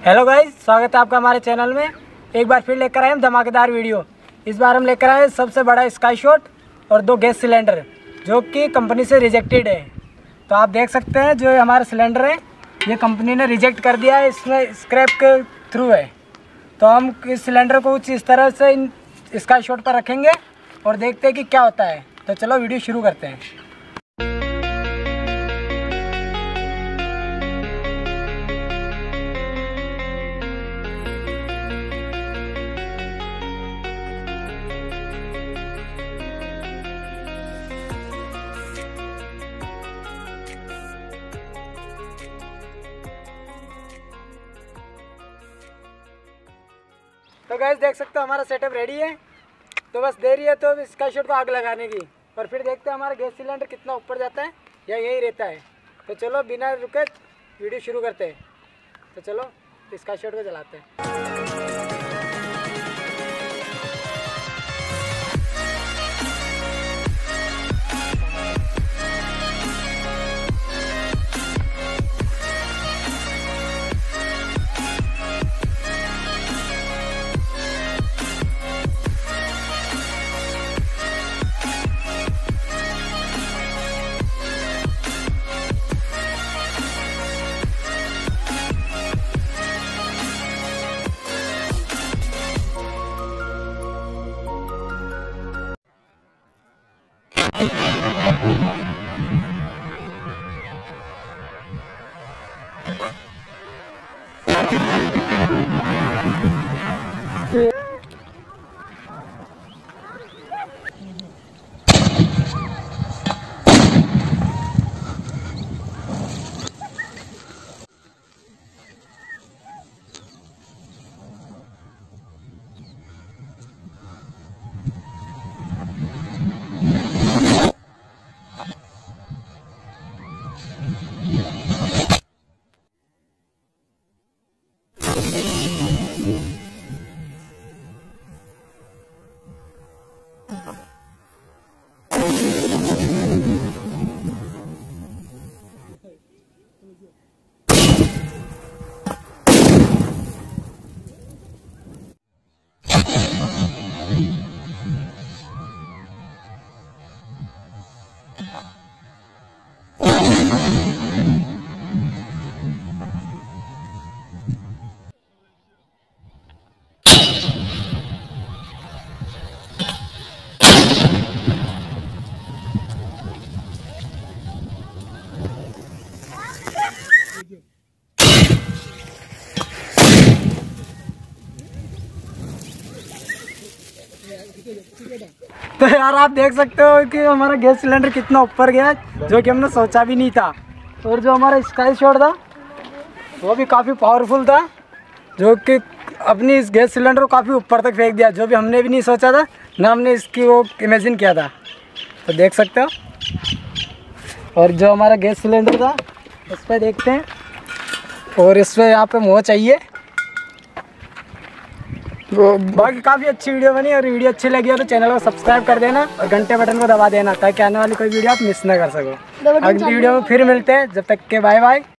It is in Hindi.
हेलो गाइस स्वागत है आपका हमारे चैनल में। एक बार फिर लेकर आए हम धमाकेदार वीडियो इस बार हम लेकर आए सबसे बड़ा स्काई शॉट और दो गैस सिलेंडर जो कि कंपनी से रिजेक्टेड है। तो आप देख सकते हैं जो हमारे सिलेंडर है, ये कंपनी ने रिजेक्ट कर दिया है, इसमें स्क्रैप के थ्रू है। तो हम इस सिलेंडर को कुछ इस तरह से इन स्काई शॉट पर रखेंगे और देखते हैं कि क्या होता है। तो चलो वीडियो शुरू करते हैं। तो गैस देख सकते हो हमारा सेटअप रेडी है। तो बस देरी है तो इसका शॉट को आग लगाने की। और फिर देखते हैं हमारा गैस सिलेंडर कितना ऊपर जाता है या यही रहता है। तो चलो बिना रुके वीडियो शुरू करते हैं। तो चलो इसका शॉट को जलाते हैं। Yeah. तो यार आप देख सकते हो कि हमारा गैस सिलेंडर कितना ऊपर गया जो कि हमने सोचा भी नहीं था। और जो हमारा स्काई शॉट था, वो भी काफ़ी पावरफुल था, जो कि अपनी इस गैस सिलेंडर को काफ़ी ऊपर तक फेंक दिया, जो भी हमने भी नहीं सोचा था, ना हमने इसकी वो इमेजिन किया था। तो देख सकते हो। और जो हमारा गैस सिलेंडर था, उस पर देखते हैं। और इस पर यहाँ पे मोह चाहिए। तो बाकी काफ़ी अच्छी वीडियो बनी और वीडियो अच्छी लगी हो तो चैनल को सब्सक्राइब कर देना और घंटे बटन को दबा देना ताकि आने वाली कोई वीडियो आप मिस ना कर सको। अगली वीडियो में फिर मिलते हैं जब तक के बाय बाय